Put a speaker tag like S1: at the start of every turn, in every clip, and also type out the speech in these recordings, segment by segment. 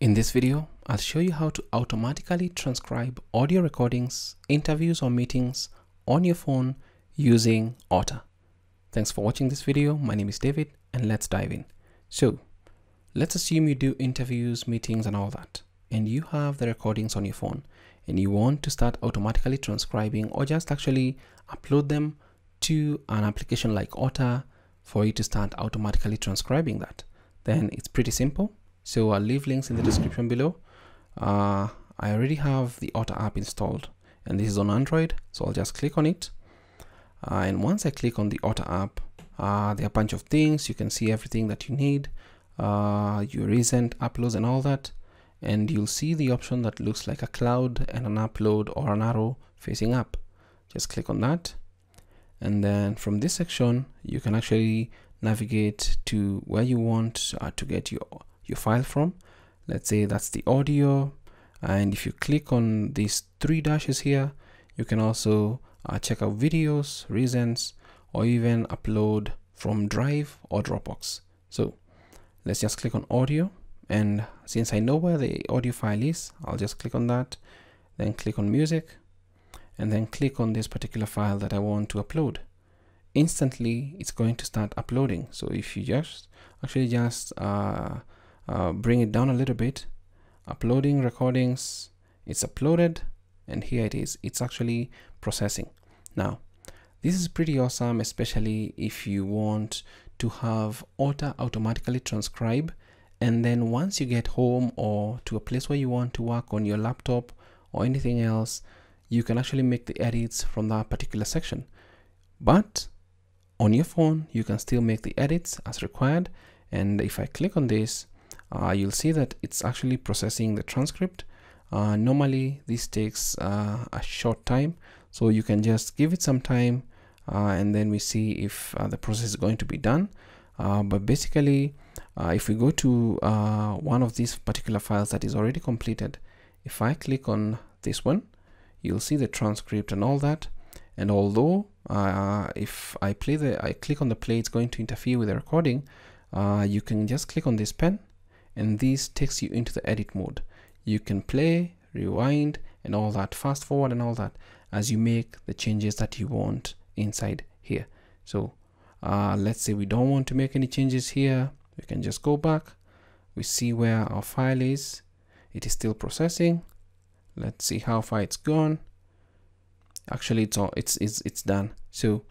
S1: In this video, I'll show you how to automatically transcribe audio recordings, interviews or meetings on your phone using Otter. Thanks for watching this video. My name is David and let's dive in. So let's assume you do interviews, meetings and all that and you have the recordings on your phone and you want to start automatically transcribing or just actually upload them to an application like Otter for you to start automatically transcribing that. Then it's pretty simple so I'll leave links in the description below. Uh, I already have the Otter app installed and this is on Android so I'll just click on it. Uh, and once I click on the Otter app uh, there are a bunch of things. You can see everything that you need uh, your recent uploads and all that. And you'll see the option that looks like a cloud and an upload or an arrow facing up. Just click on that. And then from this section you can actually navigate to where you want uh, to get your your file from. Let's say that's the audio and if you click on these three dashes here you can also uh, check out videos reasons or even upload from drive or dropbox. So let's just click on audio and since I know where the audio file is I'll just click on that then click on music and then click on this particular file that I want to upload. Instantly it's going to start uploading. So if you just actually just uh, uh, bring it down a little bit. Uploading recordings it's uploaded and here it is. It's actually processing. Now this is pretty awesome especially if you want to have Otter automatically transcribe and then once you get home or to a place where you want to work on your laptop or anything else you can actually make the edits from that particular section. But on your phone you can still make the edits as required and if I click on this uh, you'll see that it's actually processing the transcript. Uh, normally this takes uh, a short time. So you can just give it some time uh, and then we see if uh, the process is going to be done. Uh, but basically if we go to one of these particular files that is already completed if I click on this one you'll see the transcript and all that. And although if I play the I click on the play it's going to interfere with the recording you can just click on this pen and this takes you into the edit mode. You can play rewind and all that fast forward and all that as you make the changes that you want inside here. So uh, let's say we don't want to make any changes here. We can just go back. We see where our file is. It is still processing. Let's see how far it's gone. Actually it's all it's it's, it's done. So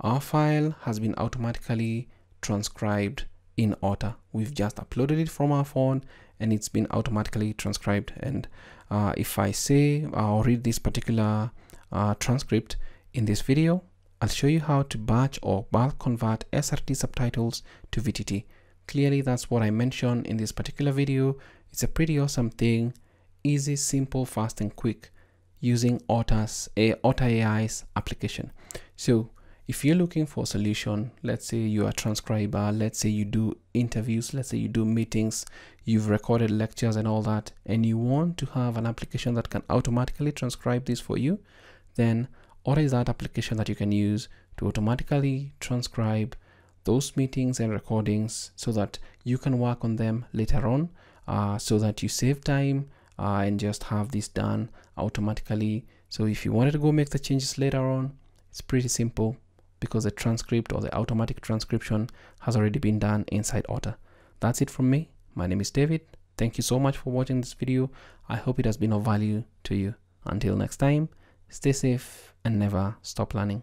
S1: our file has been automatically transcribed in Otter. We've just uploaded it from our phone and it's been automatically transcribed. And uh, if I say I'll read this particular uh, transcript in this video, I'll show you how to batch or bulk convert SRT subtitles to VTT. Clearly, that's what I mentioned in this particular video. It's a pretty awesome thing, easy, simple, fast, and quick using Otter's, a Otter AI's application. So if you're looking for a solution let's say you're a transcriber let's say you do interviews let's say you do meetings you've recorded lectures and all that and you want to have an application that can automatically transcribe this for you then what is that application that you can use to automatically transcribe those meetings and recordings so that you can work on them later on uh, so that you save time uh, and just have this done automatically? So if you wanted to go make the changes later on it's pretty simple because the transcript or the automatic transcription has already been done inside Otter. That's it from me. My name is David. Thank you so much for watching this video. I hope it has been of value to you. Until next time, stay safe and never stop learning.